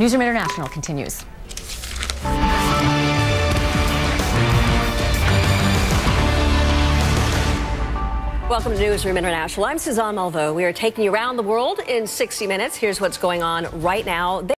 Newsroom International continues. Welcome to Newsroom International. I'm Suzanne Malveaux. We are taking you around the world in 60 minutes. Here's what's going on right now.